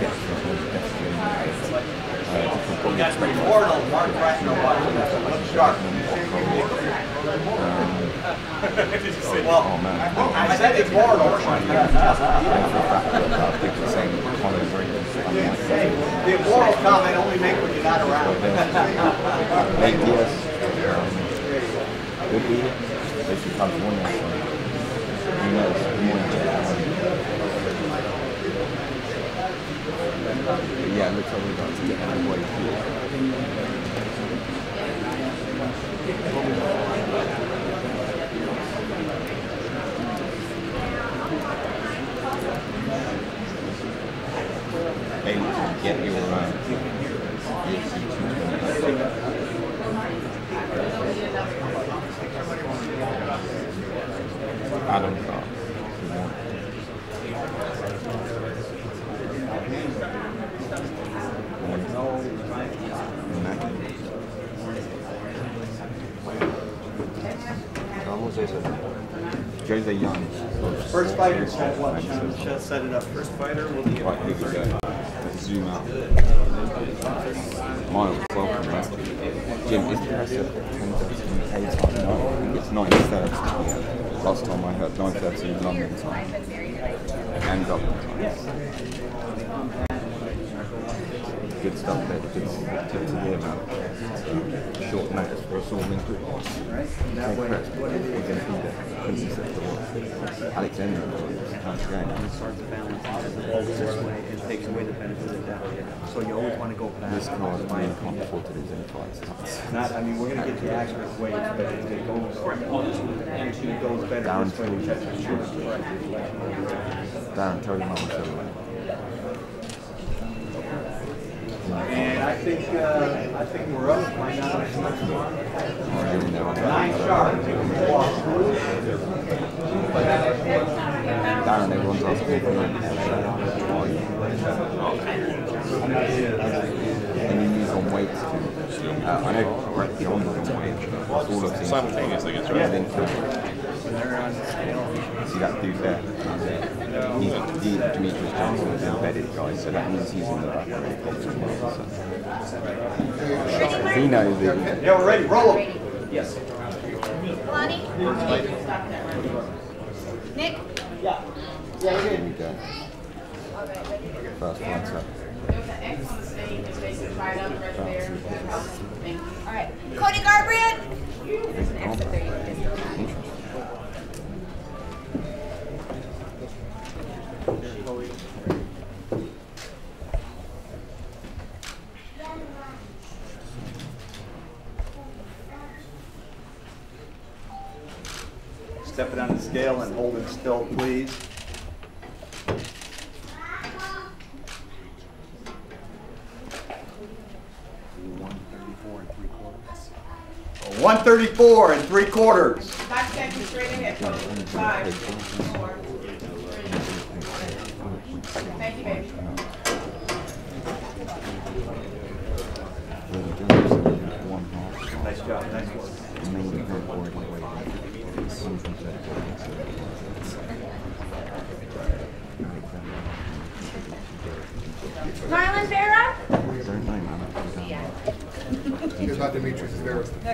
Well, oh I said it's Wardle. I uh, unlikely. The Wardle comment only make when you're not around. Um, would be. They should come to? Who knows? Yeah, it looks like we're about to get halfway through. Hey, get your uh, UFC 226. Adam Jose Young. First fighter, set what? Sean, Sean set it up. First fighter will be. Right, here we go. Let's zoom out. Miles, welcome, man. Jim, is at 10.30 time? No, it's 9.30 PM. Last time I heard 9.30 London time. And Dublin time. Good stuff there, good, good to hear, man. Short notice for us all in good. That way, we're going to be there. Quincy said to watch. Alexander, how's it going? start to balance out this way and takes away the benefit of the doubt. So you always want to go back. This card, I can't afford to lose any fights. Not, I mean, we're gonna get the accurate weight, but it goes, it goes better Down this way, to- we catch the shooter. Darren, tell your mum I said hello. And I think, uh, I think we're up. Find out much more. Really know I don't Nine know. sharp. Darren, everyone's asking for Any news on weights? Uh, I know Brett Beyond is on weight. That's all I've seen. Simultaneously against See that dude there? He's the Demetrious Johnson is embedded guy, so that means he's in the back of the box. So. He knows that. Yeah, we're ready. Roll Roll 'em. Yes. Lonnie? Nick? Yeah. Yeah, Here we go. First fight up. All right. Cody Garbrandt? still, please. One thirty-four and three quarters. One thirty-four and three quarters. Five seconds, straight ahead, five.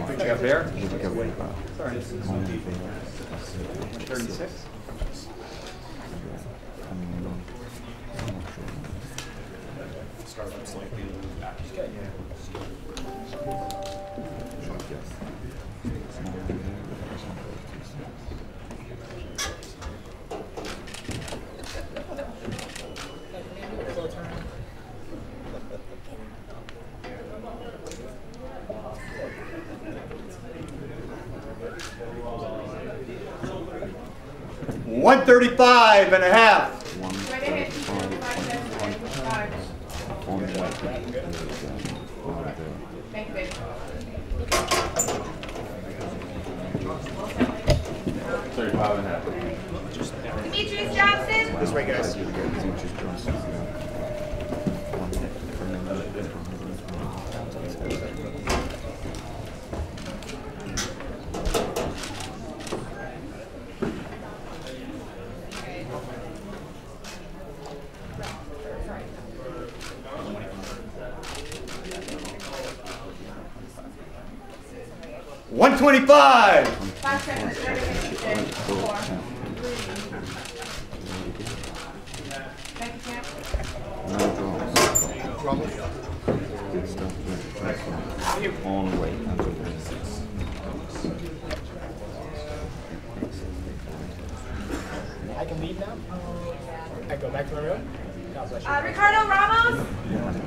Next. Jeff Bear? Sorry. 36. 135 and a half. Thirty-five and a half. Demetrious Johnson. This way, guys. 25. Five seconds, 30 minutes, four. Thank you, Cam. Good stuff. On the way. I can leave now? I go back to my room? Uh, Ricardo Ramos? Yeah.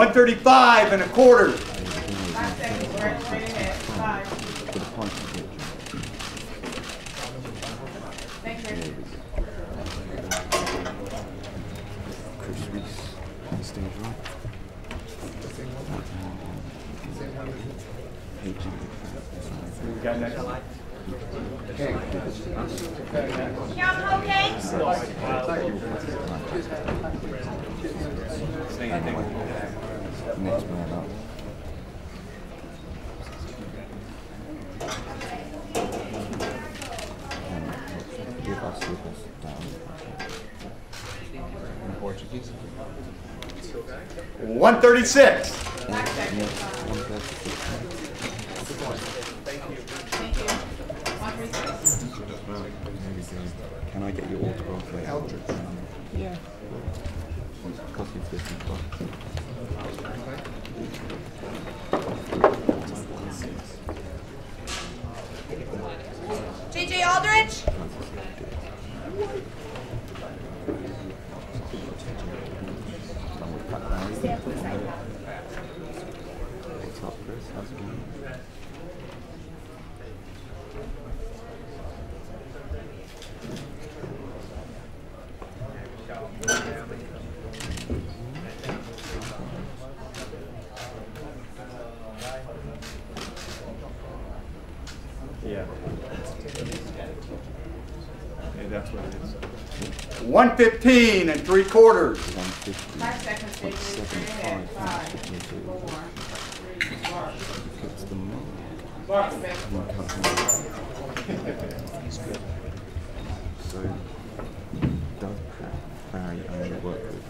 135 and a quarter. 36. 115 and three quarters. 150. Five seconds, baby. Straight ahead. 75. Five, 52. four, three, mark. It's the mark. Mark, baby. One cousin. So, does Barry only work with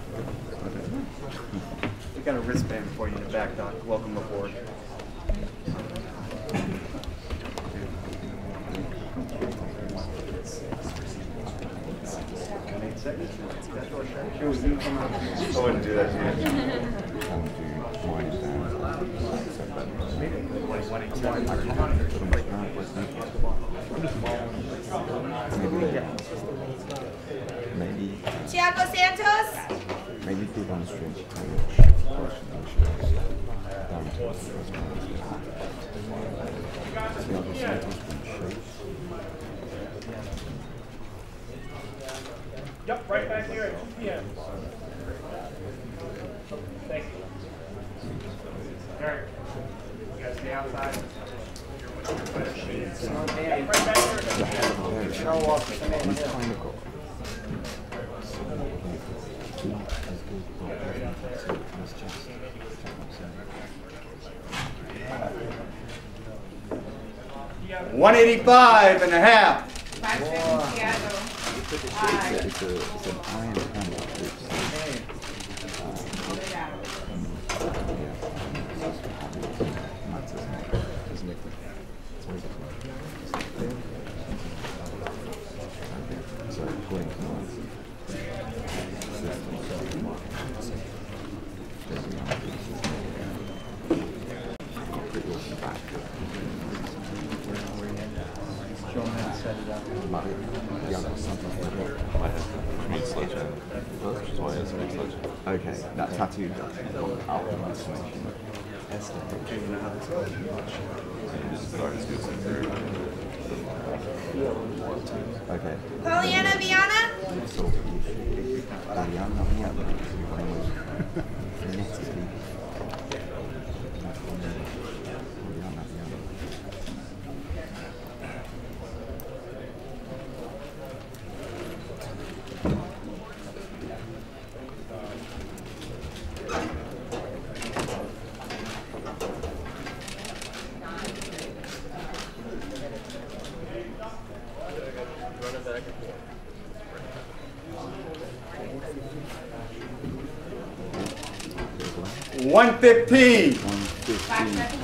I don't. We got a wristband for you in the back, Doc. Welcome aboard. I wouldn't do that to you. Can do wind down. So that- I can't put on ground with Maybe, maybe, Thiago Santos. maybe demonstrate how much portion of shows down to the first one. Thiago Santos from shows. Yep, right back here at 2 p.m. Thank you. One eighty-five and a half. 115. 115.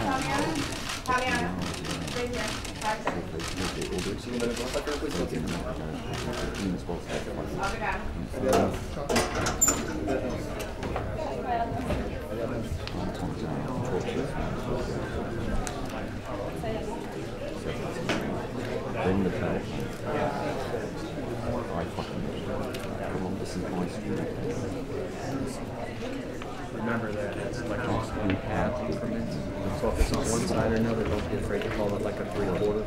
Remember that it's like an You have to. increment. So if it's on one side or another, don't be afraid to call it like a three quarter.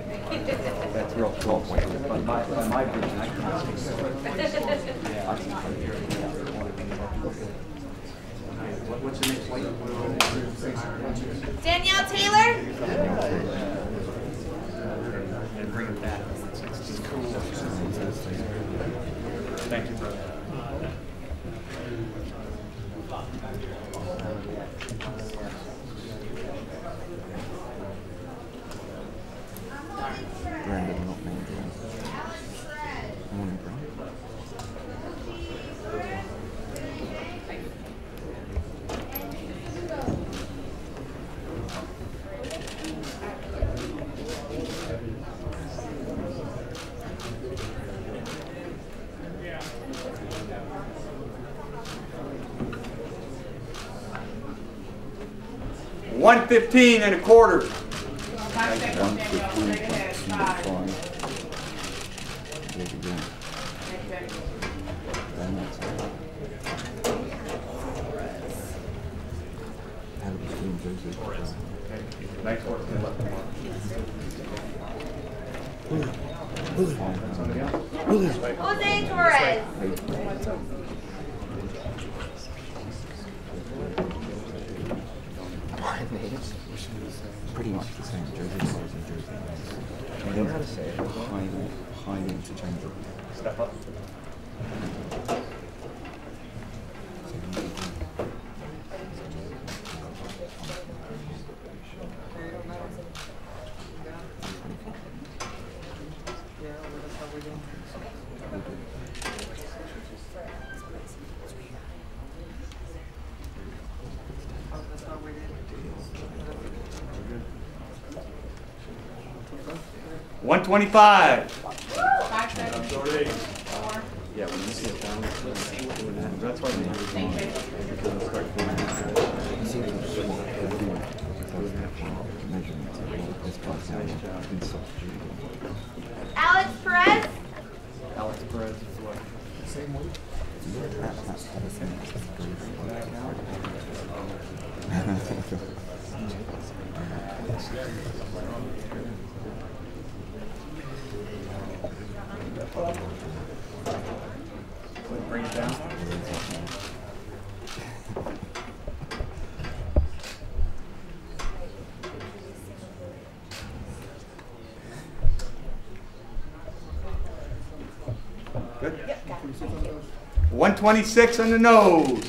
That's real close. By my, by my vision, I can see. What- What's your next weight? Danielle Taylor. 115 and a quarter. Jose Torres. Pretty much the same. Joseph Torres and Joseph. I don't know how to say it. Highly, highly interchangeable. Step up. 25. 26 on the nose.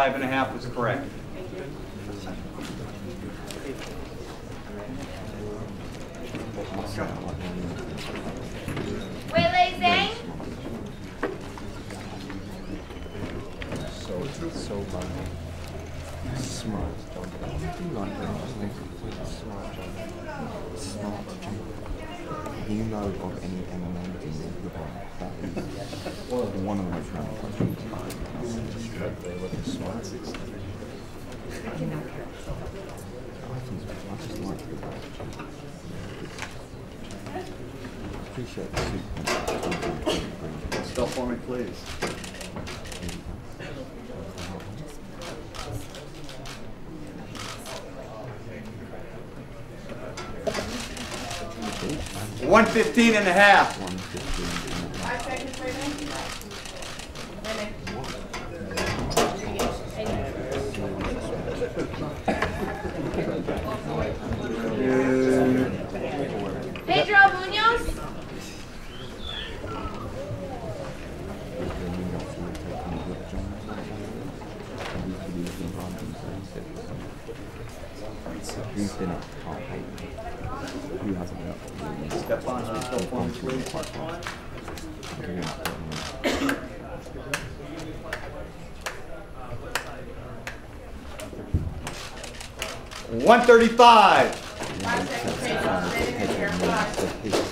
five and a half was correct. 115 and a half. 135.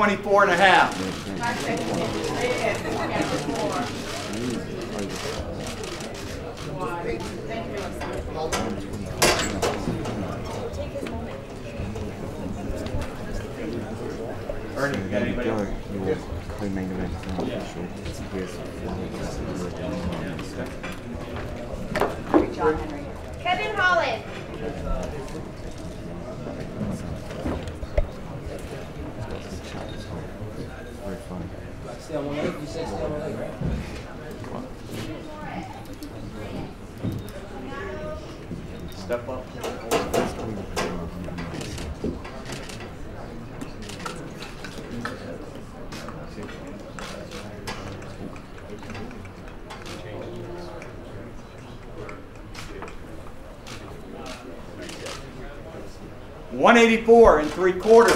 24 and a half. 184 and three quarters.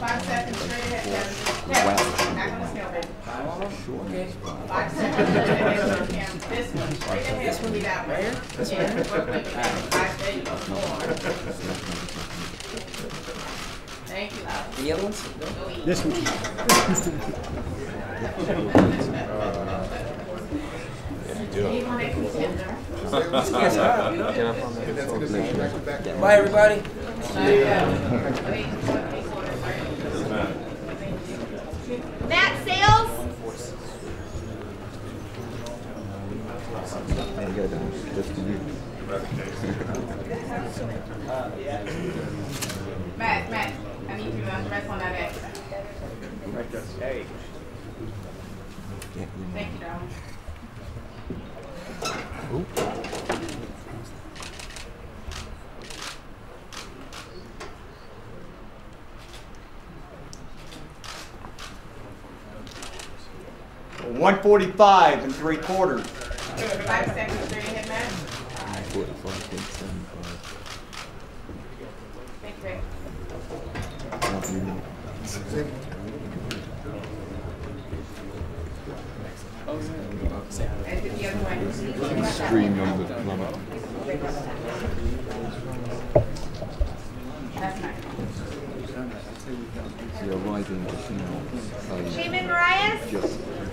Five seconds, straight ahead, Kevin. Kevin, back on the scale, baby. Five seconds, straight ahead, Kevin. This one, straight ahead, this will be that way. Yeah, work with it, Kevin. Five, there you go. Four. Thank you. The other ones? This one. You want a contender? Bye, everybody. Matt Styles? I got down just you. Matt, Matt, I need you to rest on that back. Hey. Thank you, darling. Ooh. 145 and three quarters. Five number. That's nice. Yeah. Sheymon Moraes?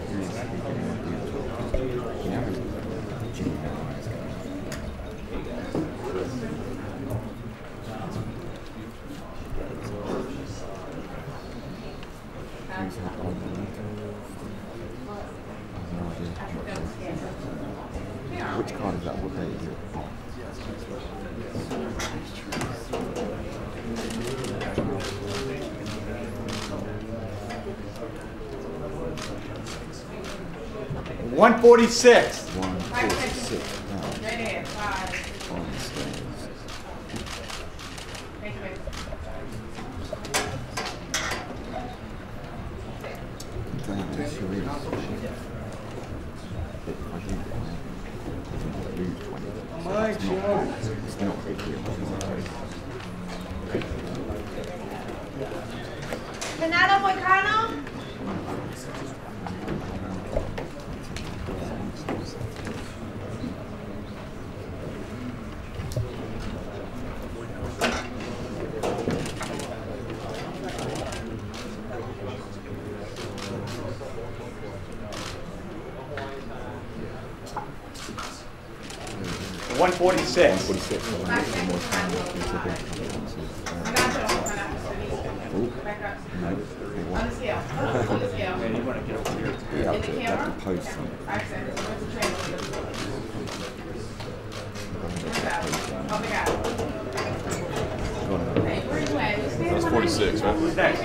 46. 146. On the scale. On the scale. And Forty-six. want 46, right? Who's next?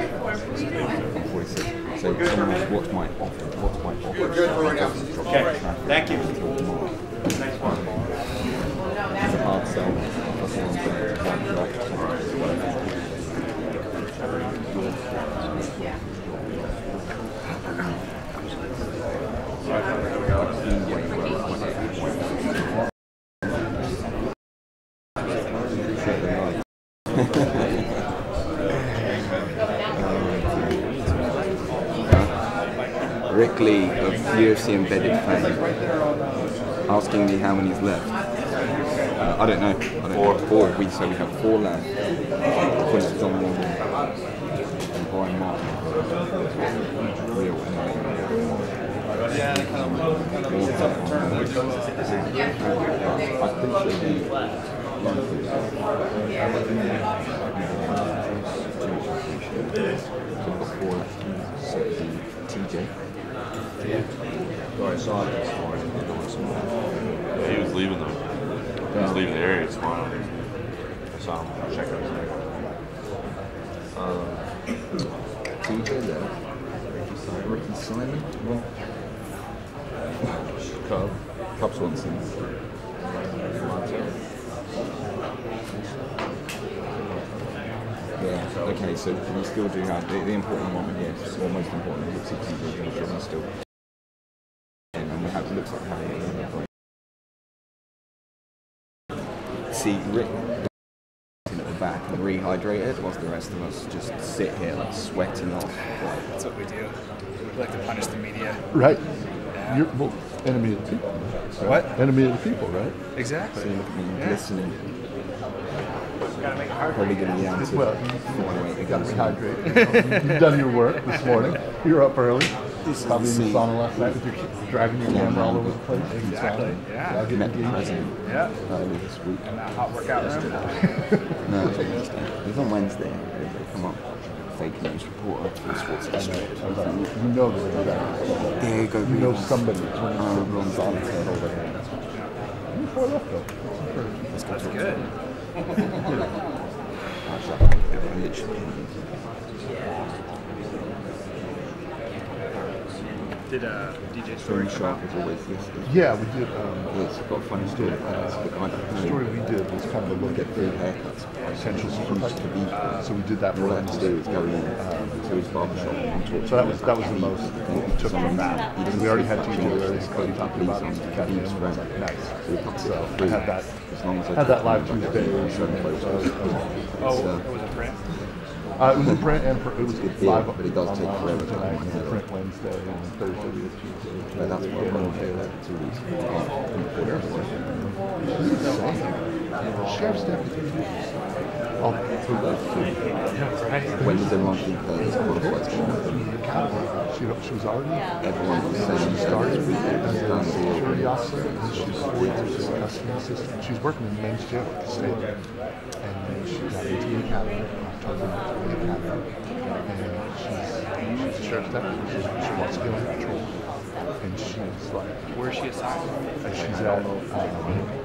46. So, what's my offer? What's my offer? Good for right now. Okay, thank you. That's what I'm saying. One drop, whatever. Yeah. Rick Lee of UFC Embedded fame asking me how many's left. Uh, I don't know. I don't Four. Know. Four. We so we have four left. Quincy John Morgan and Brian Martin. Real MMA. I appreciate you. So before TJ. I saw it this morning. Yeah, he was leaving the, he was leaving the area this morning. I saw him check out his name. Ricky Simon. Simon. Cub. Cub Swanson. Yeah. Okay. So we still do have the, the important one. Yes. Or most important. Johnson is still. And we have looks like having it. See Rick back and rehydrated, whilst the rest of us just sit here like sweating off. Like, That's what we do. We like to punish the media. Right. You're well, enemy of the people. right? What? Enemy of the people, right? Exactly. so look at Yeah. glistening. Gotta make it hard. Probably going to be out Well, you got to rehydrate. You've done your work this morning. You're up early. Probably in the sauna last night with your dragging your camera all over the place. in the Exactly, sauna. yeah. Dragging Met the president Yeah. early this week. In that hot workout room. No, it was Wednesday. It was on Wednesday. They they come up, fake news reporter for Sports Illustrated. You know that you're. There you go. You know Ron. somebody. Oh, Ron Zalata over there. You far left though. Let's go That's talk good. to Literally. Did uh, DJ Very Story come sharp out? as always listed. Yeah, we did. Um, It's got a funny story. It's the guy that the story we did was kind of a look at big haircuts. potential super Used to be. fight. So we did that for All I had to do was go in Um, to his barbershop and talk So that was that was the most Khabib. we took from that. He We already had much TJ, we on already it. Cody talking about He's him. on Got him. Khabib's I was like, nice. So we So I had that. As long as I Had that can live remember Tuesday. the certain So. Oh, So- it was a print. Uh, it was a print and for, it was Good deal, but it does take forever to tonight, come and out. print Wednesday and Thursday had Tuesday. But that's what I Yeah, want to do. yeah. Two weeks. Sheriff's deputy. Those two. When does everyone think that it's qualified to She, she was already Everyone was saying She started as a security officer, and then she was four years as a custody assistant. She was working in the men's jail at the state. And then she got into the academy, The she's. She, wants to on patrol. And she's like, Where is she assigned? and she's at, um,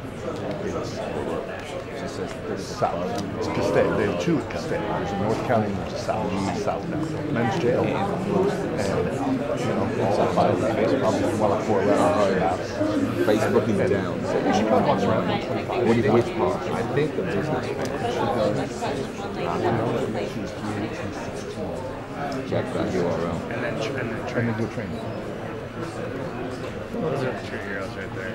she says there's south. It's Castaic. They have two at Castaic. There's a North County and there's a south. South now. Men's jail. And, you know, all that by probably one or four rounds. Facebook is down. So probably around in 25. what do you which part? I think the business She's 3, Check that URL. And then, and then And train. then do. Those are the true heroes right there.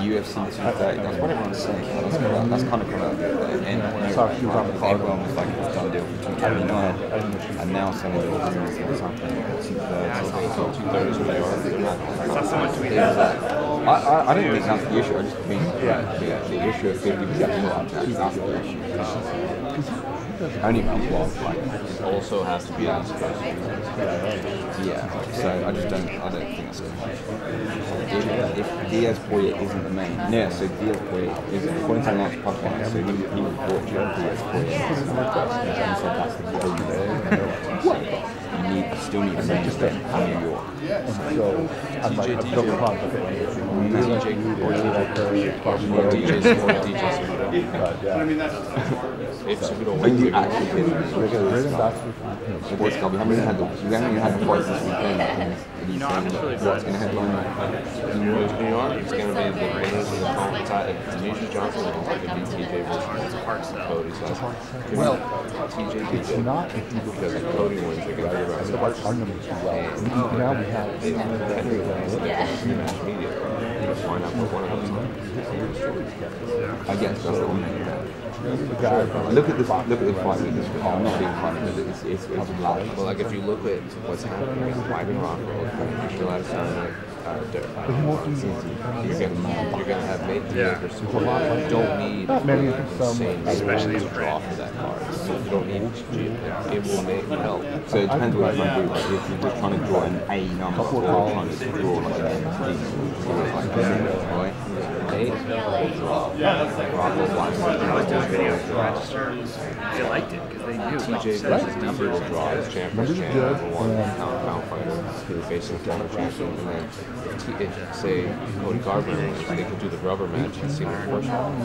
UFC 230, that's what everyone's saying. That's, come out, that's kind of come out the other. And Sorry, she was the card. everyone was like, it's done deal for 229. And now some of the business is happening at 230. So 230 is where they are. I saw someone tweet that. I, I, I don't think that's the issue. I just think yeah, the, the issue of 50% more that's, that's the issue. Uh, only people are like, It also has to be asked first. yeah. So I just don't, I don't think that's good. If, if Diaz Poirier isn't the main, yeah. So Diaz Poirier is according to the last podcast. So he, he reported Diaz Poirier and said that's the problem. You need, you still need a main event in New York. So I'm like, I've built upon okay. DJ Or DJ's more DJ's But yeah. If Cejudo When wins, you it actually hit the We're regular gonna stuff. back with Sports Cup, we haven't we haven't even had the fights this weekend. And You know, I'm just really glad. going to headline? New York, it's going to be the winners of the. If Demetrious Johnson wins, it could be TJ versus Cody. Well, TJ It's not Because if Cody wins, they're going to the our, numbers well. Now we have media. Why not put one of on? I guess that's the one thing. the guy from Look at this. Look at the fight with this. I'm not being funny, but it's it's, it's black. Well, like if you look at what's happening with Ivan Rockhold, Michelle Adesanya, uh, Derek, But he you're gonna you're gonna have made Yeah. makers who don't need Not many, some. insane Especially to in draw for that card. So you don't need it it will make help. So it depends on what you're trying to do. Like if you're just trying to draw an A number or trying to draw like an M, like a right? Eight, I like those videos of the registers. They liked it because knew TJ set his numbers. will draw as champ Numbers versus champ, good, number one and- pound pound fighter who facing former champion, and then if, T, if say Cody Garbrandt wins, they could do the rubber match and see the first one.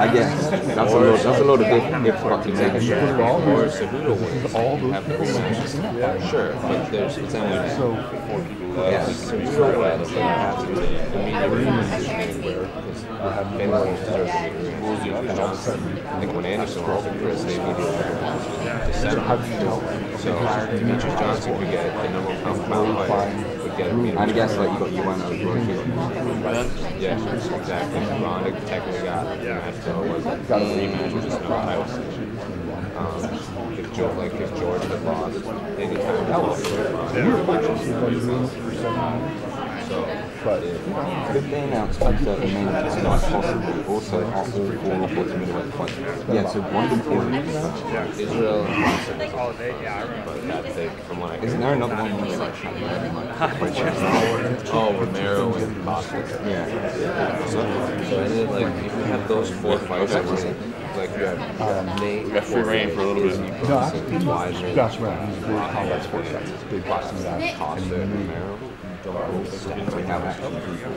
I guess that's a lot. That's a lot of if if fucking Exactly. negative. Or if Cejudo wins, all you those have the people rematch. Sure, but there's it's only So four people left. Cejudo wins, then you have to do the media repositioning where because Ben Williams deserves to be rules you and Johnson. I think when Anderson was in Chris, they immediately to center. So Demetrious Johnson could get the number one pound for pound fighter, would get a meter. I guess like you got your one over here. Yeah, exactly. Ronda technically got the match though was a rematch, which is no title. Um, if George, like if George had lost anytime, that was But If they announce two certain main events tonight possible, also are all four or bottom middleweight fights. Yeah, so one of them Israel and Johnson. All day, yeah, I remember. But that's like from what I Isn't there another one where like Oh, Romero and Costa. Yeah. So, so and then like if you have those four fights, like, like you have um, Nate, got free reign for a little bit. no, I think he's Josh Brown. He's a big combat sports guy. He's a big boxing guy. Costa, and Romero. We have actually people.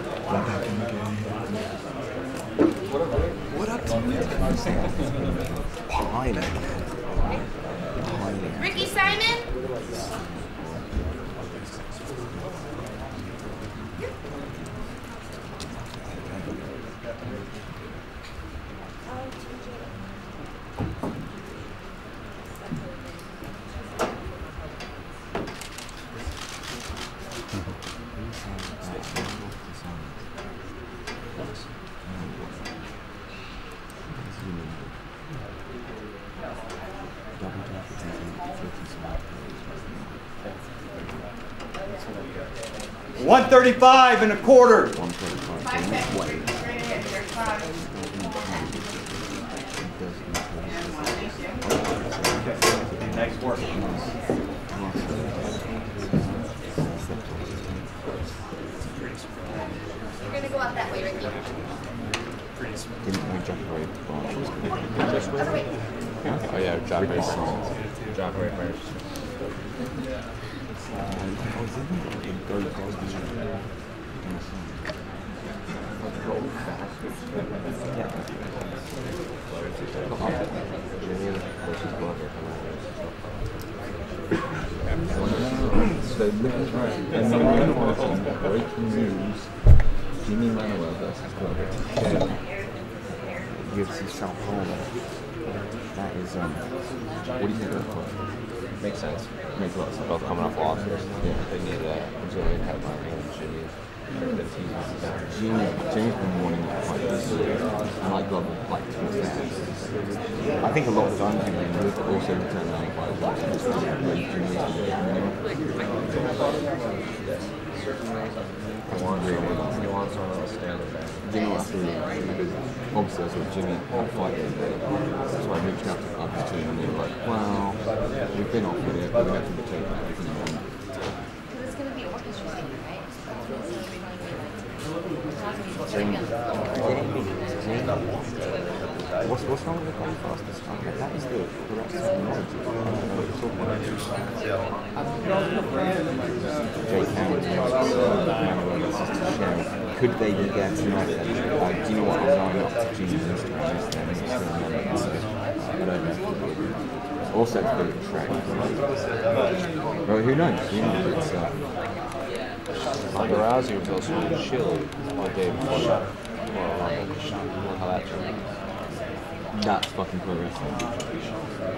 What up to. Ricky Simon? One thirty-five and a quarter. Five seconds, straight straight ahead, there's five. And one, two. Nice work. We're gonna go out that way, Ricky. Didn't we jump away the branches? Other way. Oh yeah, John Ray John Ray first. So. And breaking news. Jimmy Manuwa versus Glover. UFC Sao Paulo. That is um. What do you think of that fight? Makes sense. Makes a lot of sense. Both coming off losses. Yeah. They need that Brazilian headline and Jimmy. Jimmy, Jimmy's been wanting to fight this year. And like Glover, like to be. I think a lot of time him and Luke also returned out and fight as well. So it's really great Jimmy's He wants someone. He wants someone else to stand with that. Jimmy was really because obviously I saw Jimmy had a fight the other day. So I reached out to others too and they were like, well, we've been offered it, but we have to taken everything you want. Because it's gonna be orchestrated, right? What's, what's wrong with the going fastest? I mean, that is the correct technology. I don't know what you're talking about. Jake Hammond, Manuwa versus Teixeira. Could they be there tonight? Uh, do you know what? I'm going up to Jimmy's Instagram yesterday and it's still on there. So I don't know. Also, it's a bit of a track. Well, who knows? You know, it's, uh, Ronda Rousey was also in Chile the day before that. Well, Rumble. How that. That's fucking pro wrestling.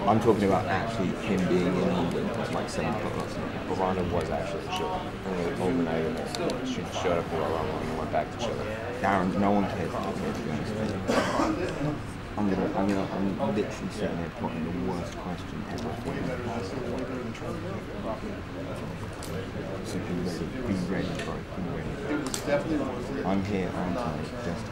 I'm talking about actually him being in London at like 7 o'clock last night. But Ronda was actually in Chile. And they overnighted it. She showed up for Royal Rumble and went back to Chile. Darren, no one cares about me, to be honest with you. I'm gonna, I'm gonna, I'm literally sitting there putting the worst question ever. So be ready, be ready, bro, be ready. I'm here, aren't I? Just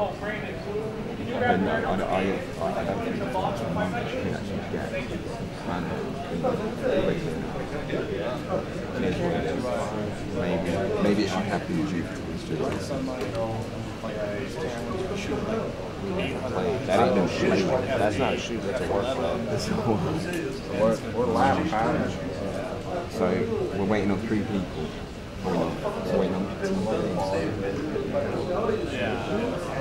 I don't know, I, I, I, I don't think it's much of money you can actually get. And, maybe, maybe it should have been due towards July. Like, that ain't no shoot. That's not a shoot, that's a workflow. We're, we're loud, So we're waiting on three people. We're not. We're waiting on two days.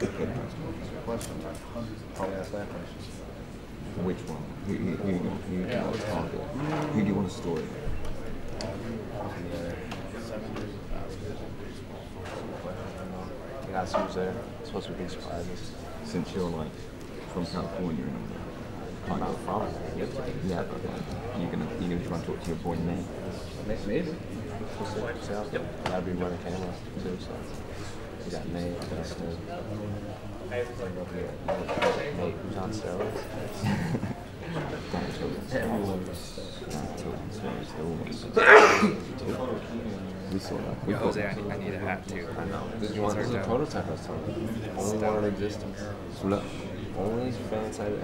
to ask? Good questions. Question. Probably ask that question. Which one? Who, who do you want to target? Who do you want a story? Yeah, see who's there. Supposed to be surprises. Since you're like from California and all that. I'm not from. Yep. Yeah, but like, you're gonna you're gonna try and talk to your boy Nate. Maybe. We'll see. See how- That'd be running camera too. So you got Nate, We. We Yo, Jose, I need, I need a hat too. I know. This is one. This is prototype I was telling you. Only one in existence. So look, Only fan sided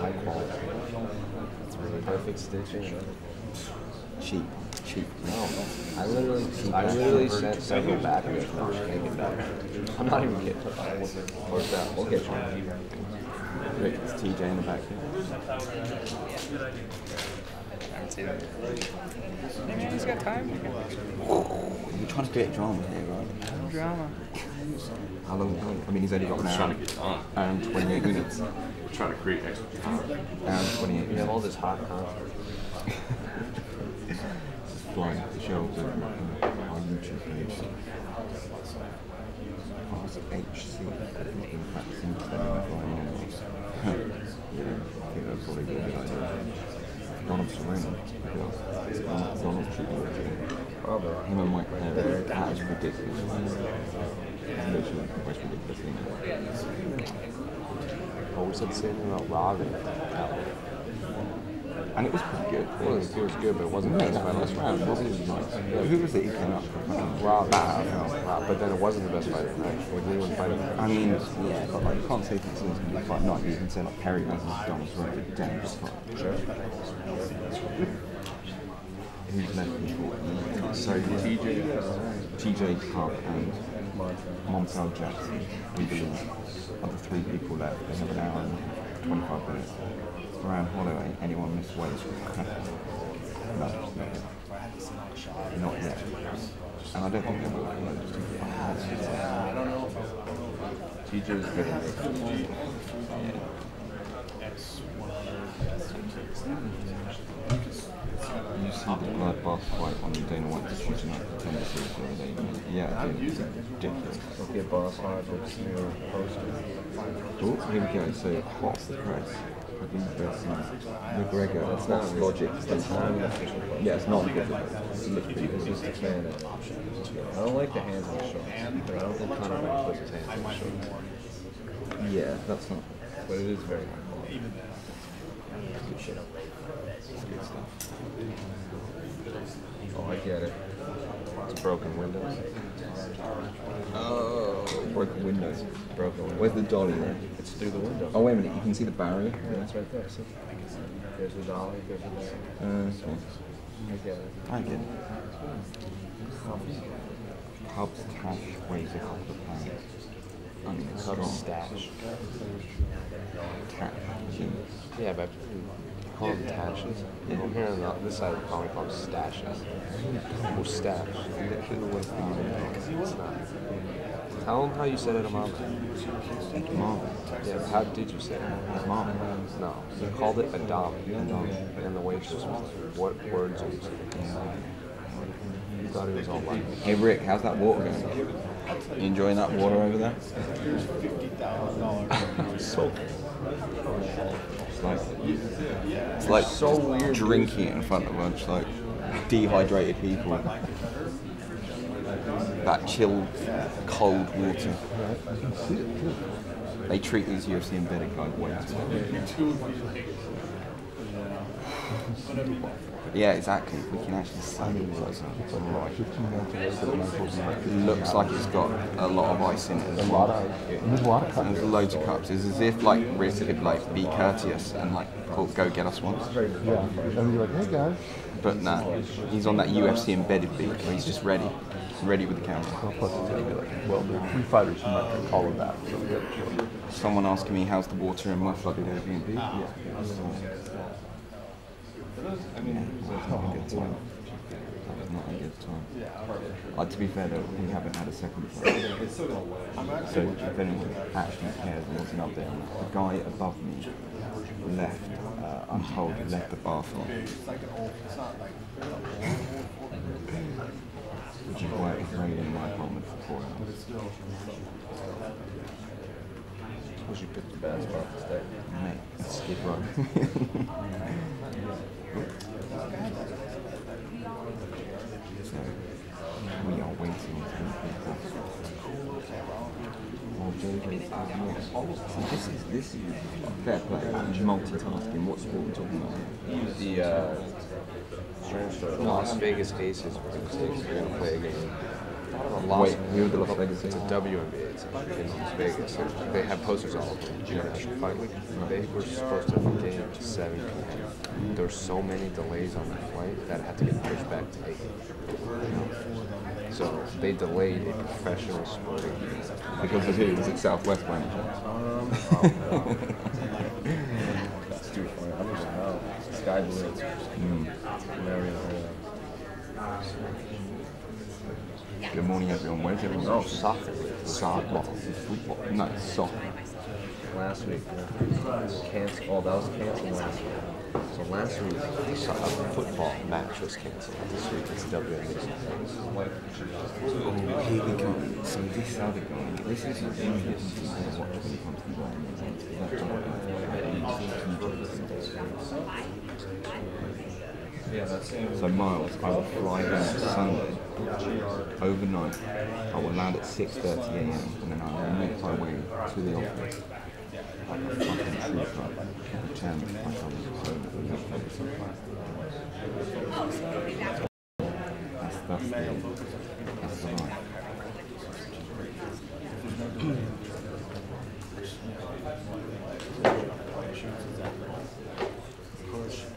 High quality. It's really perfect stitching. cheap, cheap. Oh, no, I literally, I literally sent several back of it. No, make it better. I'm not even kidding. What's that? We'll get you. Rick, it's TJ in the back here. I haven't seen it. Hey man, he's got time. We're trying to create drama here, right? No drama. How long? How long? I mean, he's only got an hour and 28 minutes. We're trying to create extra time. And 28 We have all this hot content. Off the shelves over uh, our YouTube page. HC. On. Yeah, I. Uh, Donald Cerrone. Donald, Donald Trump. Him and Mike. That is ridiculous. Literally the most ridiculous thing. Oh, we said the same thing about Robin. And it was pretty good. It was, it was good, but it wasn't No, the best fight. last round. Was nice. Who was it he came up with? Ah, Rob, but then it wasn't the best fight of the night. With anyone fighting. I mean, yeah, but like, you can't say things going to be quite nice. You can say like Perry versus Donald Cerrone, dangerous fight. Sure. Who's left control? So TJ, TJ and Montel Jackson, we believe, are the three people left. They have an hour and 25 minutes. Ryan Holloway, anyone miss weight? no, no. Not yet. And I don't think they will. TJ was good in this. You see the bloodbath fight on Dana White's shooting up the tennis series the other day? Yeah, I. It's ridiculous. Look at Boss Hodge with this new poster. Oh, here we go. So, hot off press. Fucking versus McGregor. That's not Logic. That's official poster. Yeah, it's not official. It looks pretty It's just option. I don't like the hands on the shorts. I don't think Conor Mike puts his hands on the shorts. Yeah, that's not. But it is very high quality. Good shit. It's good stuff. Oh, I get it. It's broken windows. Oh, broken windows. Broken windows. Where's the dolly there? It's through the window. Oh, wait a minute. You can see the barrier. Yeah, it's right there. See? There's the dolly. There's the dolly. Uh, okay. I get it. I get it. Cubs cash weighs a couple of pounds. I mean, it's stash. Cat. Yeah, but call them tashes. I'm here on the, this side of the comic call them stashes. Oh, stash. Literally what it's not. Tell them how you said it, Mom. Mom. Yeah, how did you say it? Mom. No, you called it a dom. And the waitress was like, what words are you saying? You thought it was all like, Hey Rick, how's that water going? You enjoying that water over there? Fifty thousand so It's like, it's like So weird, drinking it in front of a bunch of like dehydrated people. That chilled, cold water. They treat these UFC embedded guys way too well. Yeah, exactly. We can actually see it looks like it's got a lot of ice in it as A well. lot of, there's a lot of And cups. there's loads of cups. It's as if like Rick could like be courteous and like go go get us one. Yeah. And you're like, hey guys. But nah, he's on that UFC embedded beat where he's just ready, ready with the camera. Well, plus it's gonna be like, well, there are three fighters who might call it that, so we gotta chill. Someone asking me how's the water in my flooded Airbnb. Yeah, it's having a good time. That was not a good time. Uh, to be fair though, we haven't had a second flight. So if anyone actually cares and wasn't up there, the guy above me left, uh, I'm told, left the bathroom. Which is why it was raining in my apartment for four hours. Suppose you picked the bad spot to stay. Mate, it's Skid Row. so, we are waiting for people. Oh, JJ, See, this is, this is fair play, multitasking. What sport are we talking about? The uh, Las Vegas Aces were going to say they're going to play a game. Wait, the Las Vegas It's a WNBA. It's in Las Vegas. They have posters all over the International Fight Week. They were supposed to have a game at 7 p.m. There were so many delays on the flight that had to get pushed back to 8. So they delayed a professional sporting event. Because of who? Was it Southwest by any chance? That's too funny. I don't even know. Sky Blue. Mm. Never even heard of Good morning, everyone. Where's everyone? Oh, soccer. Softball. Football. No, soccer. Last week, yeah. Cancel. Oh, that was canceled last week. So last week, So a football match was canceled. This week it's WNBA. Oh, here we go. So this other guy, this is a usually people watch when it comes to That's So Miles, I will fly down Sunday overnight. I will land at 6:30 a.m. and then I will make my way to the office. Like a fucking trooper, pretend like I was so That's that's the that's the life.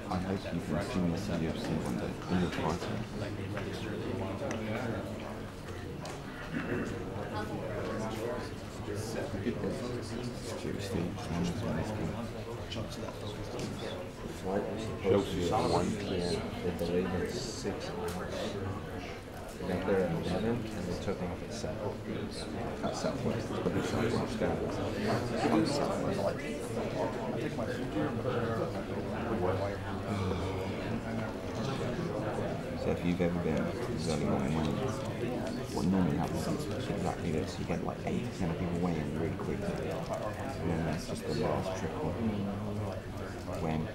I hope you can see me in UFC one day in your fighting. Be at 1 p.m. They delayed it six hours. They got there at 11 and they took off at 7. At Southwest, it's probably Southwest. I'm Southwest. So if you've ever been there's only one way, what normally happens is exactly this. You get like 80% of people weighing really quickly. And then that's just the last trickle. When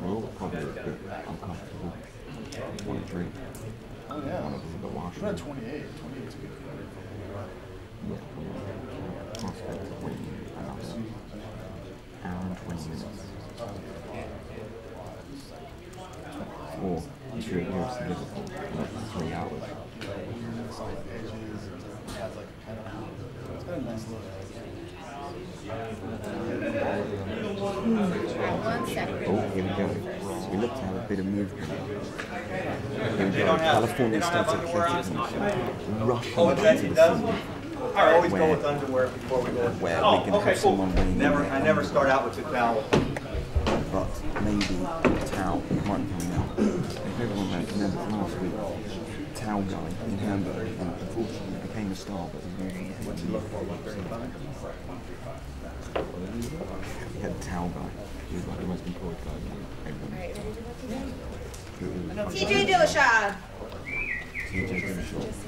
we're all probably a bit uncomfortable. Want a drink. Oh, yeah. Want to visit the We're at 28. 28 is good. Yeah, prospect of waiting another hour and 20 minutes. Oh, Or if you're here to Liverpool, another three hours. It's got a nice look. One second. Oh, here we go. So we look to have a bit of movement. Here we go. California State Athletic Commission rushing Oh, into that the does? I always go with underwear before we go. Where oh, we Oh, can okay, have someone cool. in Never, I never start out with the towel. but maybe Tao might be coming out. If everyone remembers last week, Tao guy in Hamburg, and unfortunately became a star, but he He had Tao guy. He was like the most employed guy in everyone. Who was TJ Dillashaw. TJ Dillashaw.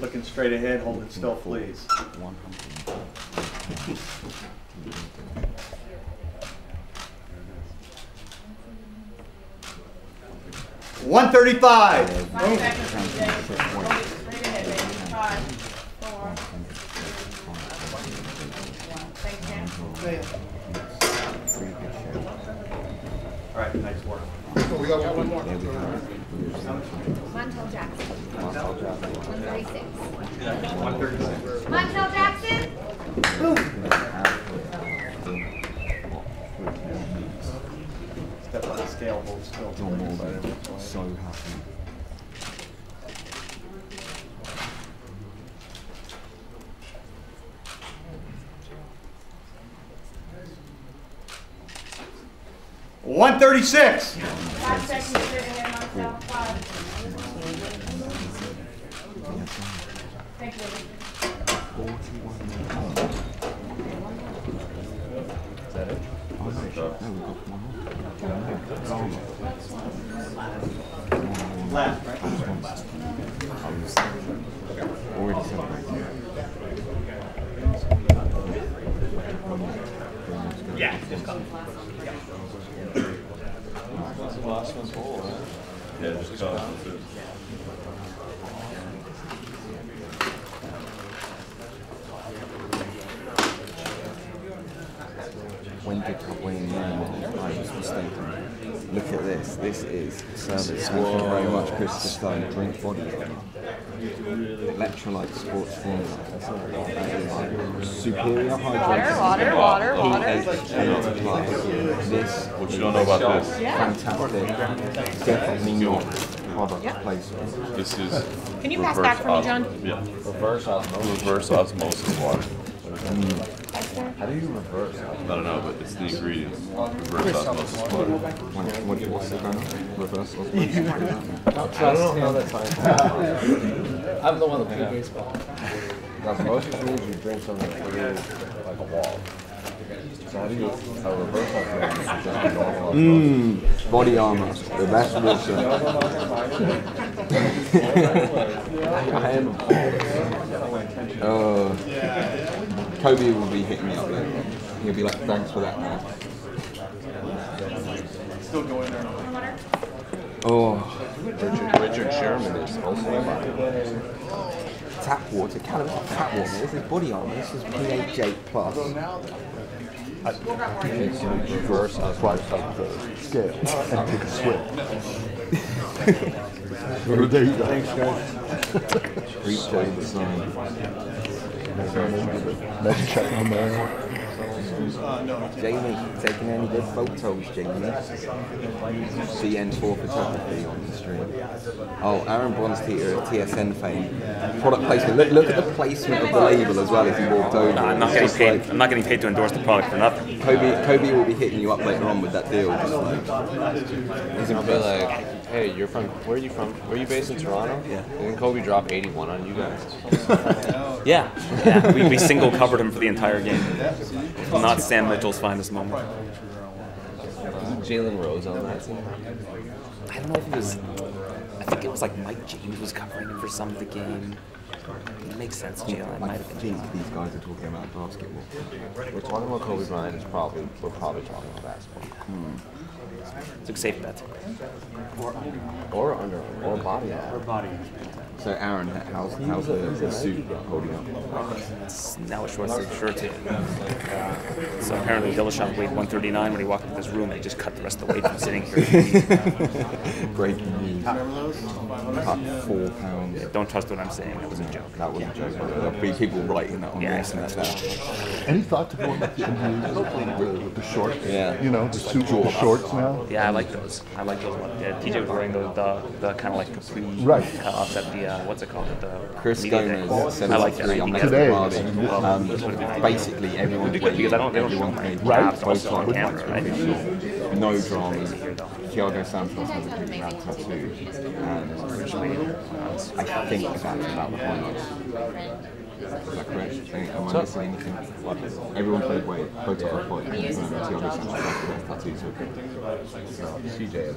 Looking straight ahead, hold it still, please. 135. All right, next one. we got one more. Montel Jackson. Montel Jackson. 136. 136. Montel Jackson. Boom. available still. So happy. One thirty-six. Last. Yeah, just come. Last whole, right? Yeah, just go. When did Wayne learn? I was mistaken. Look at this. This is service. Thank you very much, Christopher Stone. Drink body. Electrolyte sports formula. Superior hydration. Water, water, water, water. pH 80 plus. This What you don't know about this? fantastic. Definitely not product placement. This is. Can you pass reverse back for me, John? Yeah. Reverse osmosis. Reverse osmosis water. Mm. How do you reverse I don't know, but it's the ingredients. Reverse osmosis water. What, what, what's the kind of reverse osmosis? I don't know how that's scientific. I'm the one that played baseball. Osmosis means you drink something through like a wall. So how do you, a reverse osmosis is just a normal Mmm, body armor, the best water. I am. a Uh, Kobe will be hitting me up later. on. He'll be like, thanks for that, man. Still going there. Oh, Richard, Richard Sherman is also a bodybuilder. tap water, Callum, it's tap water. This is body armor. This is pH 8 plus. It's reverse osmosis. up the scale and take a swim. Well, there you go. Thanks, guys. Reach over the sign. Let's check on there. Jamie, taking any good photos, Jamie? CN4 photography on the stream. Oh, Aaron Bronsteter at TSN fame. Product placement. Look, look at the placement of the label as well as he walked over. I'm not getting paid. like- I'm not getting paid to endorse the product for nothing. Kobe, Kobe will be hitting you up later on with that deal. Just like, He's gonna be like, hey, you're from, where are you from? Were you based in Toronto? Yeah. Didn't Kobe drop 81 on you guys? Yeah, yeah. We, we single covered him for the entire game. Not Sam Mitchell's finest moment. Isn't Jalen Rose on that team? I don't know if it was. I think it was like Mike James was covering him for some of the game. It makes sense, Jalen. It might like, have been. think these guys are talking about basketball. We're talking about Kobe Bryant. It's probably we're probably talking about basketball. Hmm. It's a safe bet. Or under or under. Or body or Body. So Aaron, how's, how's the, the suit holding up? It's now a short sleeve shirt. So apparently Dillashaw weighed 139 when he walked into this room and he just cut the rest of the weight from sitting here. Breaking news. Cut four pounds. Don't trust what I'm saying. That was a joke. That was a joke. There'll uh, be people writing that on Yeah, this and that down. Any thought to going with the, with, with the shorts? Yeah. You know, the suit with the shorts now? Yeah, I like those. I like those ones. Yeah, TJ was wearing those, the, the kind of like capri Right. cutoffs at the, uh, uh, what's it called? At the Chris media day. Gomez, I like that. 73, I'm I Today. of. Um, basically, everyone It'd be good because I don't, they don't show everyone my Right. abs also on camera, sides right? official. No drama. Thiago Santos has a big rat tattoo, and I think that's about the highlights. Is that correct? Am I missing anything? Everyone played weight, protocol fight, and Thiago Santos has the best tattoos. Okay. CJ is.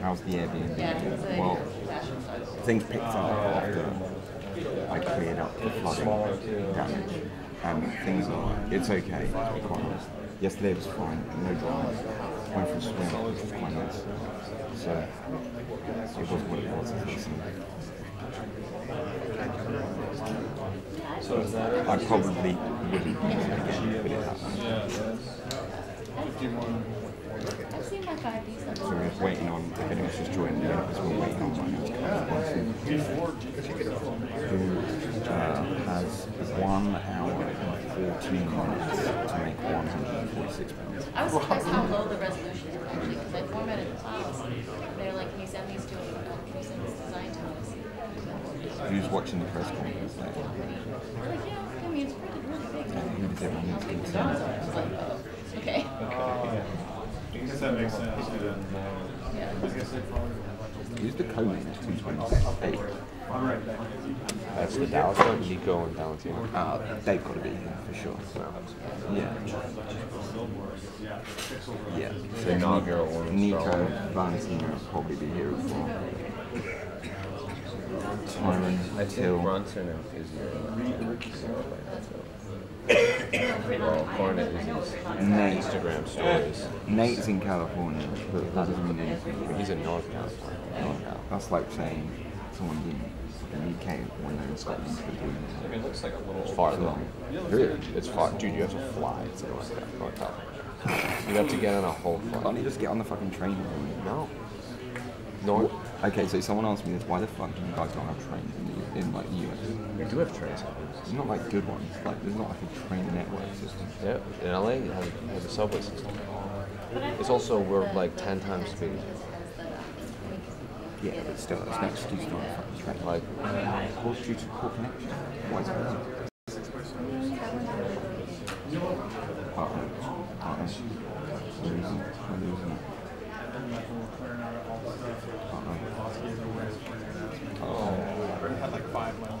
How's the Airbnb? Well, things picked up after I cleared up the flooding damage, and things are. It's okay. To be quite honest. Yesterday was fine. No dramas. Went for a swim. which was quite nice. So it was what it was. Listen. I probably wouldn't use it again, but it happened. I've seen like five these So we're waiting on, if anyone's just joined, yeah, because we're waiting on right now. Who uh, has one hour and 14 minutes to make 146 pounds. I was surprised how low the resolution were actually, because I formatted the files. They're like, can you send these to, can you send this design to us? Who's watching the press conference like, yeah, I mean, it's pretty, really big. Who does everyone need to Big be dogs. I was like, oh. Okay. I guess that makes sense, yeah. Yeah. Who's the co-main of 228? I'm right back. That's the Dallas one, Nico and Valentino. Uh, they've got to be here for sure. Yeah. Yeah. So Inaugural one. Nico, Valentino will probably be here as well. Tyron, I think Till. Brunson and Izzy Well, Cornet is his Nate. Instagram stories. Nate's in California, but that doesn't mean anything. He's in North California. Oh, That's like saying someone in the UK when they're in Scotland could do it. it looks like a little. It's far though. Really? It's far, dude. You have to fly to North Cal- North California. You have to get on a whole Can't flight. you just get on the fucking train? No. North. Okay, so someone asked me this: Why the fuck do you guys don't have trains in, the, in like the US? We do have trains. It's not like good ones. Like there's not like a train network system. Yeah, in LA, it has, it has a subway system. It's also we're like ten times speed. Yeah, but still, it's no excuse to not a fucking train. Like, Well, due to poor connection. Why is that? Uh-oh. Uh-oh. Losing. We're losing. Uh-oh. I had like five left.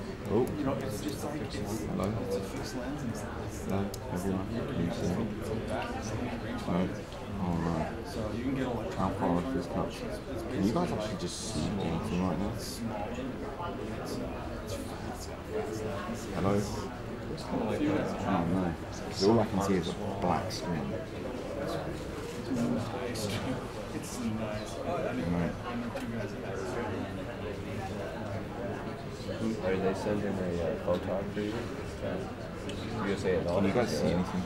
Oh. Hello. Hello, everyone. Can you see me? Hello. Alright. How far off is touch? Can you guys actually just see anything right now? Hello? Oh no. 'Cause all I can see is a black screen. Right. Are they sending a uh, photog for you? USA at all? Can you guys see anything?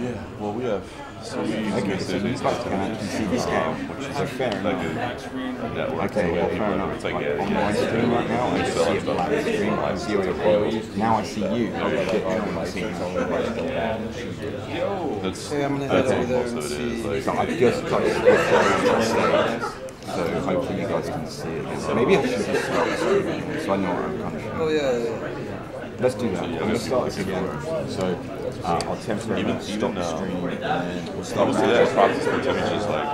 Yeah, well, we have, so we use Okay, so you guys can actually see the scale, which is fair like enough. a network. Okay, well, fair enough. It's like, Like, yeah, on my screen right now, I see a black screen. I see your photos. Now I see you. Shit, no one's seeing That's, Yeah, I'm gonna head what over there and see. is. So I've just got it. So hopefully you guys can see it. Maybe I should just start the screen so I know what I'm kind of. Oh yeah, yeah. Let's do that. I'm gonna start this again. So uh, I'll temporarily Even- stop even, the uh, stream and we'll I start would say that process for Timmy is just like,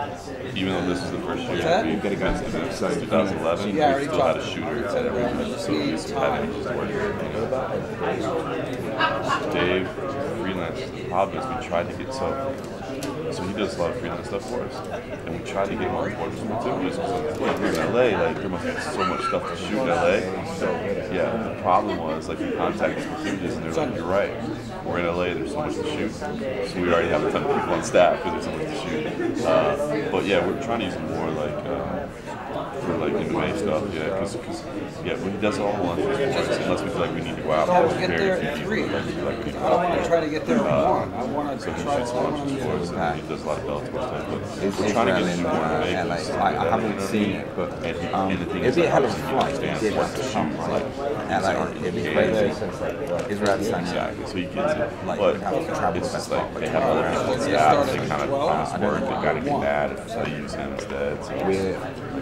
even though this is the first year, that? we We'll get it going. So 2011, Yeah, I we still had a shooter, Said it so we Just had need him just time. working. Dave, freelance. The problem is we tried to get so. So he does a lot of freelance stuff for us, and we try to get him on board with too. Just because like, we're in LA, like there must be so much stuff to shoot in LA. So yeah, the problem was like we contacted the studios and they're like, "You're right, we're in LA. There's so much to shoot." So we already have a ton of people on staff because there's so much to shoot. Uh, but yeah, we're trying to use more like. Uh, for like in MMA stuff, yeah, because yeah, when he does all at once, it's boring, unless we feel like we need to go out I and would get there at three. like, like I don't want to try to get there at one. I want So to he try. shoots I want watches to and he does a lot of Bellator stuff. But It's we're trying to get in uh, LA. stuff I, like I haven't seen it, but And um, and it'd be a hell of a flight you did have to to come, right? like, LA, it'd be crazy. yeah. Israel San Exactly, so he gets it. Like, But you'd have to travel it's just like they you have other people on staff, they kind of 12. promise work, they of get mad if they use him instead.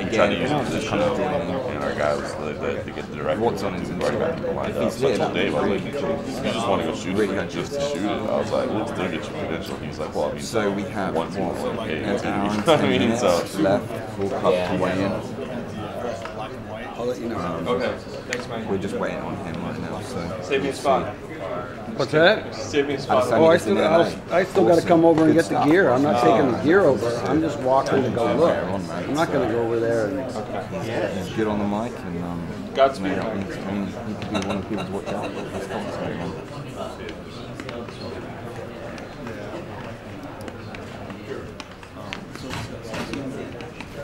So We're we try to use him again, for this kind show, of doing and our guys, they, they, they get the director, What's on we've his already got Instagram. people lined he's So I here, told Dave, I was like, good. you just want to go shoot it, just to shoot it. I was like, let's still get your credential. He's like, well, I mean, So we have once you what, want to an hour and gonna be- I mean, so. left for Cup to weigh in. Um, I'll let you know. Okay, thanks, man. We're just waiting on him right now. So Save me a spot. What's that? Save me a I spot. Oh, I still, I, was, that. I still got to come over and get the gear. I'm not taking the gear over. I'm just walking to go look. I'm not going to go over there and. He's good on the mic and um, Godspeed. you know, he's- I mean, he could be one of the people to watch out for. That's not on.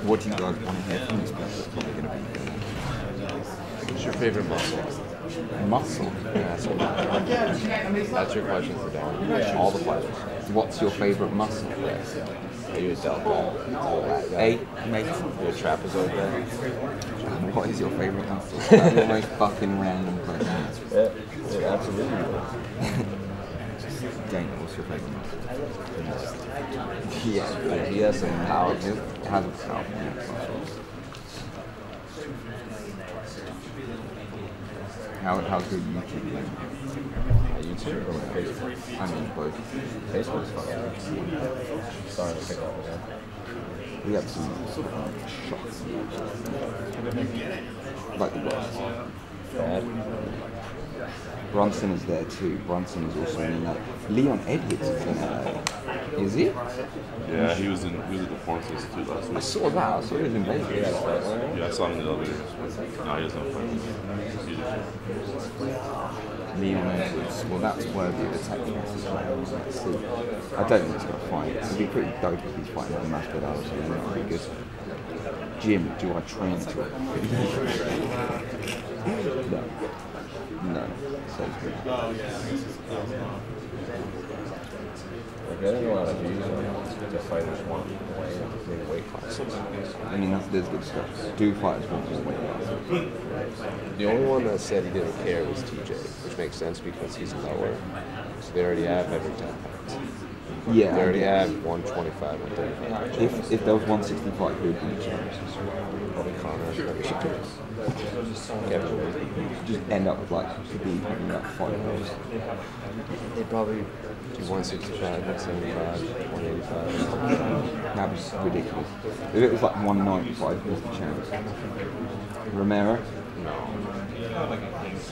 What do you guys want to hear from this person? It's probably going to be What's your favorite muscle? Muscle. Uh, that's, that's your question for Dan. All the fighters. What's your favourite muscle there? Are you a delta? Eight, mate. You're a trapezoid guy? What is your favourite muscle? That's the most fucking random question. Yeah, yeah absolutely. Dana, what's your favourite muscle? Yeah, he has some power. It has a powerful How, how's your YouTube doing? My YouTube or my Facebook? I mean both. Facebook's fine. Starting to pick up again. We have some um, shots. Like the Bronx. Bad. Bronson is there too. Bronson is also in that. Leon Edwards is in LA. Is he? Yeah, he was in he was at the Performance Institute last week. I saw that. I saw he was in Vegas. Yeah, I saw him in the elevator. No, he doesn't have Leon Edwards. Well, that's worthy of a tech test as well. Let's see. I don't think he's going to fight. It'd be pretty dope if he's fighting with Masvidal. So that'd be good. Jim, do I train to it? no. No. So it's good. We're getting a lot of views on the fighters want weight, maybe weight classes. I mean, that's, there's good stuff. Do fighters want more weight? classes? The only one that said he didn't care was TJ, which makes sense because he's lower. So they already have every 10 pounds. Yeah. They already have 125, 135. If, if there was 165, who would be the champ? Probably Conor. Kevin. Just end up with like Khabib having like five rows. They probably do 165, 175, 185. That was ridiculous. If it was like 195, who's the champ? Romero? No.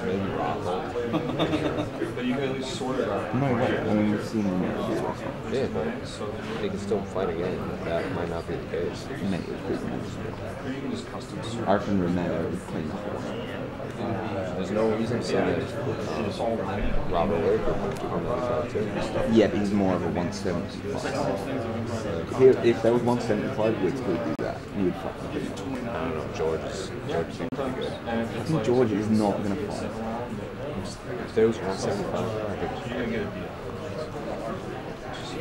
Maybe Rockhold. But you can at least sort it out. No way. I mean, we've seen Romero do. Yeah, but they can still fight again. That might not be the case. Mate, it was good match. Or you can just custom I reckon Romero would clean the floor. There's no reason to say that um, Robert Whitaker would do 195 too. Yeah, but he's more of a 175. Here, if there was 175, Woods would do that. He would fucking. I don't know, George is, George is pretty good. I think George is not going to fight. If there was 175, I think it's fine.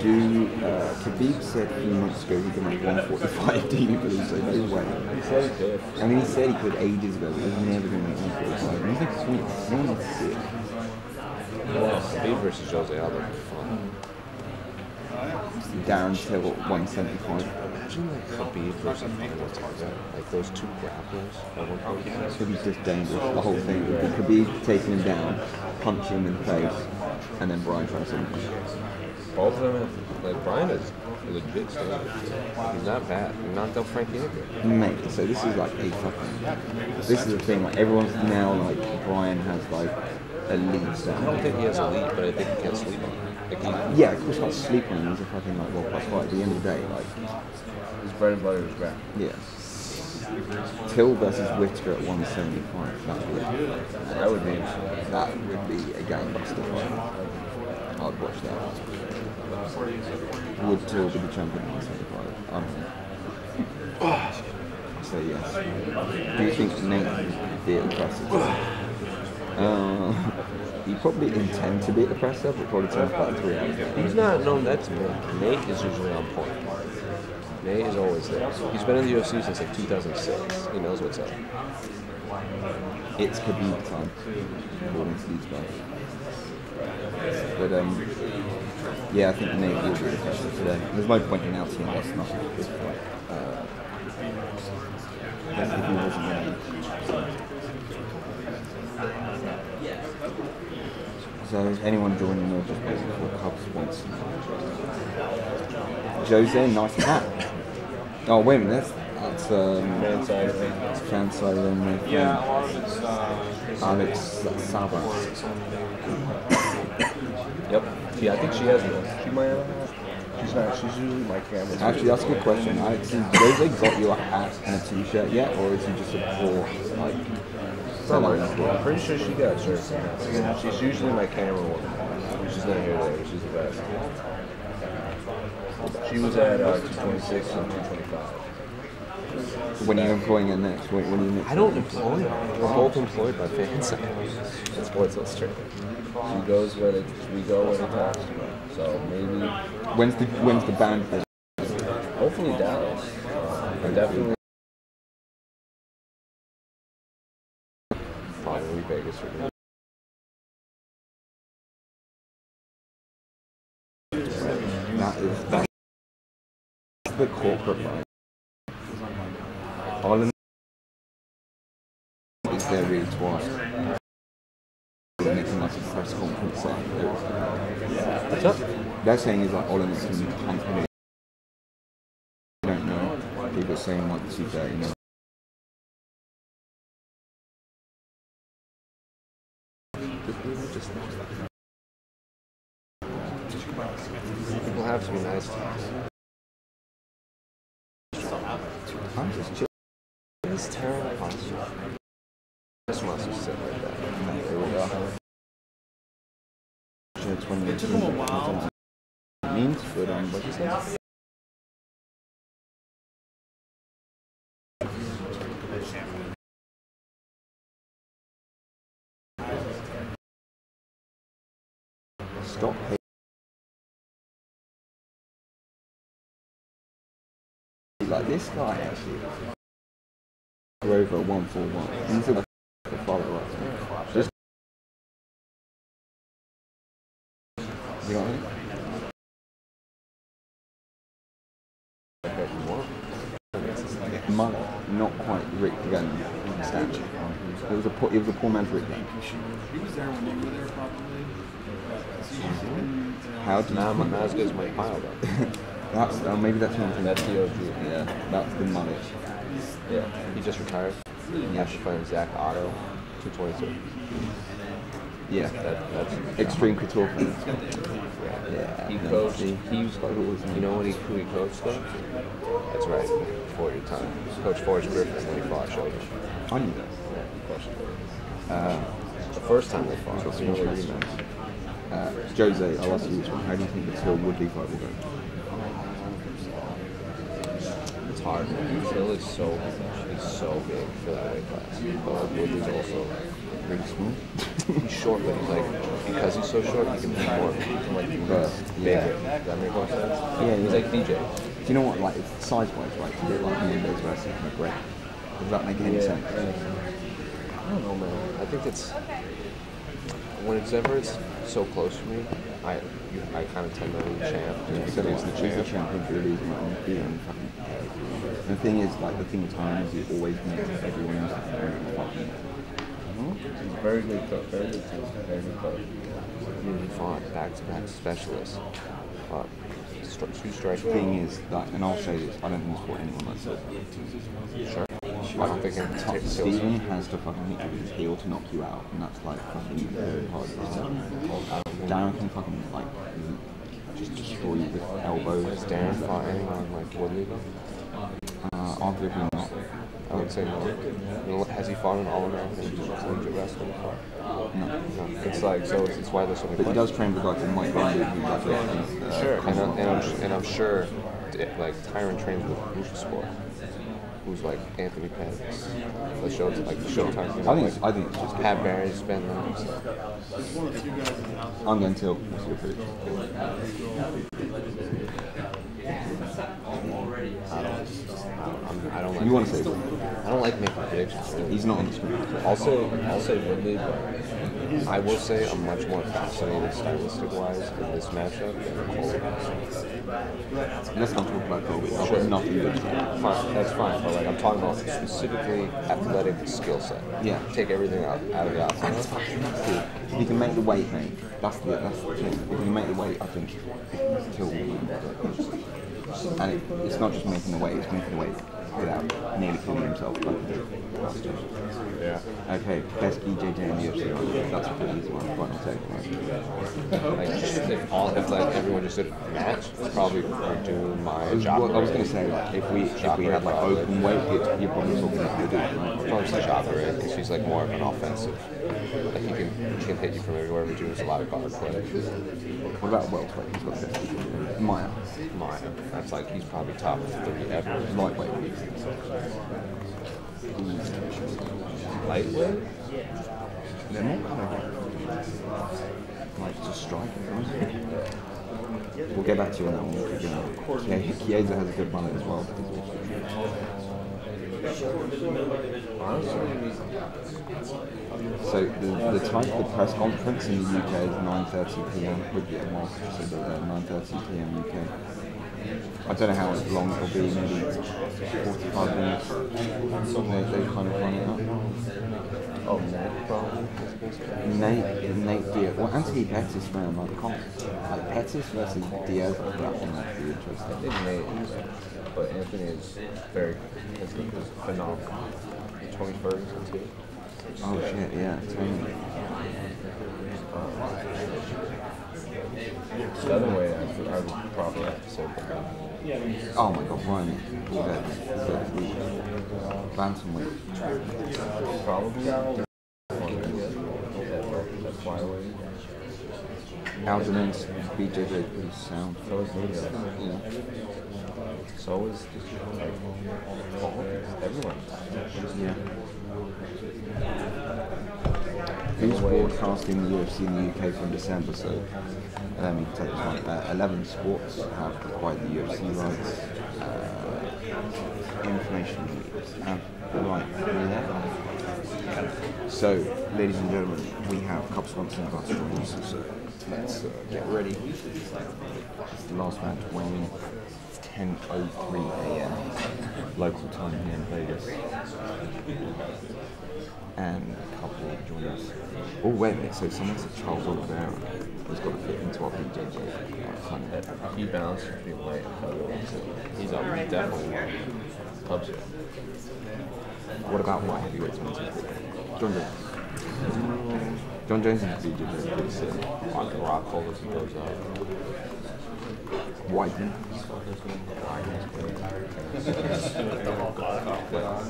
Do, uh, Khabib said a few months ago he could make 145. Do you believe so? No way. He said he did. I mean, he said he could ages ago, but he never going to make 145. And he's like sweet. No one wants to see it. Well, Khabib versus Jose Aldo would be fun. Darren Till at 175. Imagine like Khabib versus Final Target. Like those two grapplers at one point. Going to be just dangerous. The whole thing would be Khabib taking him down, punching him in the face, and then Brian trying to submit him. Both of them, like Brian is legit standard. He's not bad. He knocked out Frankie Edgar. Mate, so this is like a fucking. This is the thing. Like everyone's now like Brian has like a lead I don't think he has a lead, but I think he can sleep on him. Like he, Yeah, of course, not sleep on him. He's a fucking like world class fighter. At the end of the day, like his bread and butter is ground. yeah. Till versus Whitaker at 175. That would be, That would be that would be a gangbuster fight. I'd watch that. Would Till be the champion at 175? I don't know. So yes. Do you think Nate would be at the presser? Uh, he probably intend to be at the presser, but probably turns about three hours. later. He's not known that to me. Nate is usually on point. Nate is always there. He's been in the UFC since like 2006. He knows what's up. It's Khabib time, according to these guys. But um, yeah, I think Nate will be the presser today. There's no point in announcing him. That's not. Uh, that's he wasn't ready. So anyone joining or just waiting for Cubs points? Jose, nice hat. Oh wait a minute, that's, that's um, Man side of it's fan side of them. Yeah, a lot of it's, uh, Alex Saba. Yep. Yeah, I think she has one. She might have. She's not. She's usually my camera. Actually, that's a good question. Alex, has Jose got you a hat and a t-shirt yet, or is he just a poor like? Somewhere. I'm pretty sure she got. She's usually my camera woman. She's not here today. She's the best. She was at uh, 226 and 225. When are you're employing it next, when, when you next. I don't employ her. We're both employed by fans. That's Sports Illustrated. She goes where they, we go where they tell us to go. So maybe, When's the when's the band? hopefully Dallas. Uh, definitely. Probably Vegas or That is that's the corporate line. Ireland is there really twice. Making like a press conference like What's up? They're saying is like Ireland can company. I don't know. People are saying like two thirty now. People have to be nice to us. I'm just chill. This terrible. This have sit like that. Here we go. It's when you means good on what you say. Stop. Like this guy actually. Rover one four one. He's a the follower. Just you know what I mean? Money, not quite Rick Gunn stature. It was a poor, it was a poor man's Rick Gunn. He was there when you were there, probably. How do Now I'm not as good as Mike Pyle though. That's oh, maybe that's one thing. That's the OG. Yeah, that's the money. Yeah. He just retired. After playing Zak Ottow, 222. Yeah, That, that's Xtreme Couture. Yeah. Yeah, He coached. He was. You know what he who he coached though? That's right. Before your time. Coach Forrest Griffin when he fought Shogun. Knew that. Yeah, he. Uh, The first time they fought. Got you know some what he rematch. uh, Jose, I'll ask you this one. How do you think the Till Woodley fight will go? Hard. Phil is so he's so big for that weight class. But Woodley's also Really small. he's short, but he's like because he's so short, he can be more like bigger. yeah. Does that make more sense? Yeah, He's yeah. like DJ. Do you know what? Like it's size-wise, like to get like Mendes versus McGregor. Does that make any sense? I don't know, man. I think it's when it's ever it's so close for me. I you, I kind of tend to lean champ Yeah, because he's the, the he's the champ. champion for a reason. Like, and beat fucking. The thing is, like the thing with time is he always makes everyone else very fucking. He's a very good coach. Very good coach. Very good coach. He fought back-to-back specialists. Fought stri- two strike. The thing is, like, and I'll show this. I don't think he's fought anyone like Silva. Sure. I don't think it Top Steven has to fucking hit you with his heel to knock you out, and that's like fucking very hard. Darren can fucking like just destroy you with elbows. Darren fought anyone like Woodley though? Uh, arguably not. I would say no. Has he fought an All-American collegiate wrestling before? No. No. It's like so. It's, it's why there's so many. But he does train with like Mike like a, uh, Sure, and I'm, and I'm, and I'm sure, like Tyron trains with Lucha Sport, who's like Anthony Pettis, the show, like the Showtime. You know, I think like I think it's just Pat. Barry's been there. So. I'm going to. What's your prediction? I'm, I don't like. You want to say? something? I don't like making predictions. He's not on the screen. Also, I'll say Woodley, but I will say I'm much more fascinated stylistic-wise in this matchup than Colby. Let's not talk about Kobe. I've Sure. nothing good. Fine, that's fine. But like I'm talking about specifically athletic skill set. Yeah. Take everything out, out of the outside. If you can make the weight, mate, that's the that's the thing. If you can make the weight, I think will win. And it, it's not just making the weight; it's making the weight without nearly killing himself. Like he last time. Yeah. Okay, best BJJ in the UFC. That's pretty easy one. Final take. Right? Like if all if like everyone just did match, probably do my job. what I was gonna say, like, if we if we had like open weight, it, you're probably talking about right? Probably say right? Because she's like more of an offensive. Like he can he can hit you from everywhere, but doing a lot of guard play. What about welterweight? He's got 50. Maia. My, that's like he's probably top three ever. Lightweight. Lightweight? They're more kind of like just striking. We'll get back to you on that one. Kie- Chiesa has a good mullet as well. So the, the time for the press conference in the UK is 9:30 p.m. with the well, so the, uh, 9:30 p.m. UK. I don't know how long it'll be, maybe 45 minutes. They, they kind of run it up. Oh, Nate. Nate, Nate Diaz. Well, Anthony Pettis, man, like, like Pettis versus Diaz, I think that one might be I interesting. think Nate, but Anthony is very is phenomenal. Tony Ferguson too. Oh shit, yeah, Tony. Uh, The other way, I, would- I would probably have to say Brian. Oh my god, Brian, all that, that bantamweight. Probably. That flyweight. Algernon, BJJ, pretty sound. So is Nate. Yeah. So is like Paul. Everyone. Yeah. Who's broadcasting the UFC in the UK from December? So let me take this one. Uh, Eleven Sports have acquired the UFC rights. Uh, information. Um, right, yeah. So, ladies and gentlemen, we have Cup and Buster Wilson. So let's uh, get ready. The last match weighing 10:03 a.m. local time here in Vegas and a couple of join us. Oh wait a minute, so someone said Charles Oliveira has got to fit into our BJJ. uh, kind of- He balances pretty light. He's up definitely one. Pubs it. What about light heavyweights? One, two, three. Jon Jones. Jon Jones is BJJ. pretty sick. I can Rockhold as he goes up. Whiten.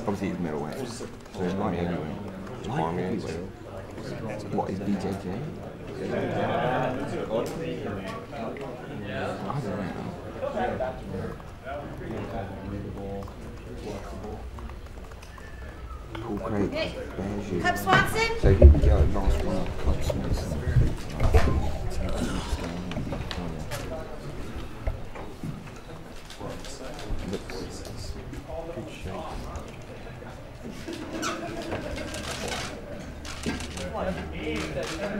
Obviously he's middleweight. So he's light heavyweight. Cormier heavyweight. What is BJJ? I don't know. Paul Craig, bears you. Cub Swanson? So here we go, last one Swanson.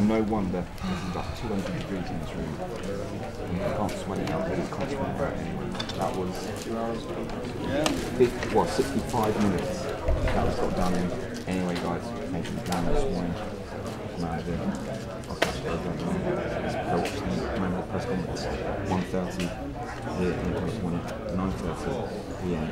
And no wonder, this is like 200 degrees in this room. And can't sweat sweat out anyway. That was, fif- what, 65 minutes that was got done in. Anyway, guys, for this morning. Remember the press conference, 1.30 here in Coach Morning, 9.30 p.m.